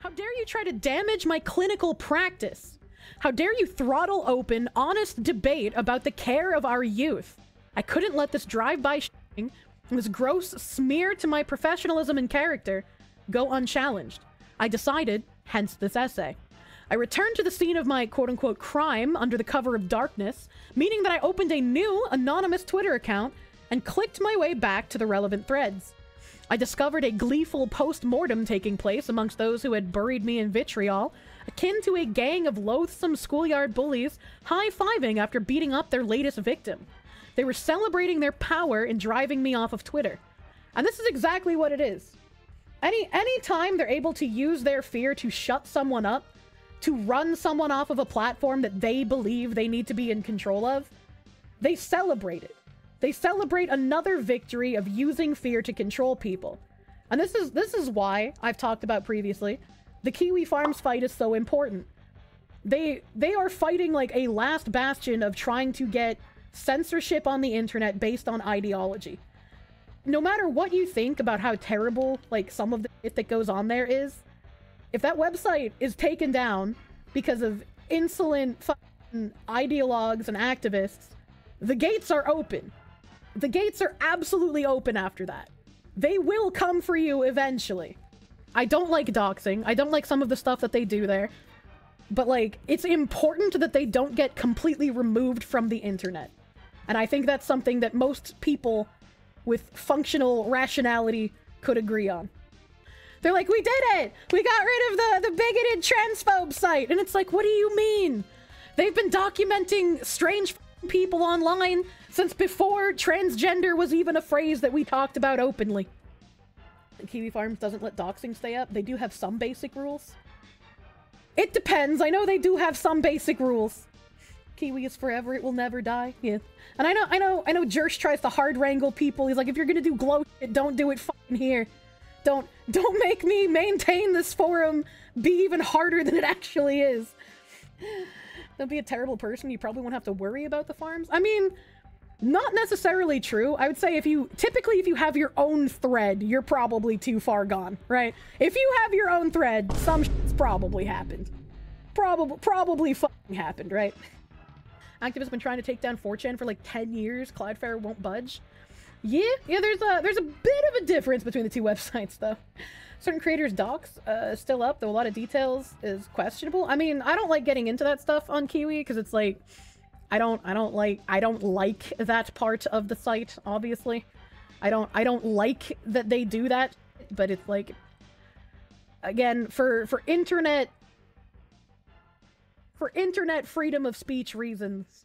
How dare you try to damage my clinical practice? How dare you throttle open honest debate about the care of our youth? I couldn't let this drive-by this gross smear to my professionalism and character go unchallenged. I decided, hence this essay. I returned to the scene of my quote-unquote crime under the cover of darkness, meaning that I opened a new anonymous Twitter account and clicked my way back to the relevant threads. I discovered a gleeful post-mortem taking place amongst those who had buried me in vitriol, akin to a gang of loathsome schoolyard bullies high-fiving after beating up their latest victim. They were celebrating their power in driving me off of Twitter. And this is exactly what it is. Any any time they're able to use their fear to shut someone up, to run someone off of a platform that they believe they need to be in control of, they celebrate it. They celebrate another victory of using fear to control people. And this is this is why I've talked about previously. The Kiwi Farms fight is so important. They they are fighting like a last bastion of trying to get censorship on the internet based on ideology. No matter what you think about how terrible like some of the shit that goes on there is, if that website is taken down because of insolent ideologues and activists, the gates are open. The gates are absolutely open after that. They will come for you eventually. I don't like doxing. I don't like some of the stuff that they do there. But, like, it's important that they don't get completely removed from the internet. And I think that's something that most people with functional rationality could agree on. They're like, we did it! We got rid of the, the bigoted transphobe site! And it's like, what do you mean? They've been documenting strange people online since before transgender was even a phrase that we talked about openly. Kiwi Farms doesn't let doxing stay up. They do have some basic rules. It depends. I know they do have some basic rules. Kiwi is forever. It will never die. Yeah. And I know, I know, I know Jersh tries to hard wrangle people. He's like, if you're gonna do glow shit, don't do it fucking here. Don't, don't make me maintain this forum be even harder than it actually is. Don't be a terrible person. You probably won't have to worry about the farms. I mean, not necessarily true. I would say if you, typically if you have your own thread, you're probably too far gone, right? If you have your own thread, some shit's probably happened. Probably, probably fucking happened, right? Activists been trying to take down 4chan for like 10 years. Cloudflare won't budge. Yeah, yeah, there's a, there's a bit of a difference between the two websites, though. Certain creators' docs uh, still up, though a lot of details is questionable. I mean, I don't like getting into that stuff on Kiwi, because it's like, I don't I don't like I don't like that part of the site, obviously. I don't I don't like that they do that, but it's like again, for for internet for internet freedom of speech reasons,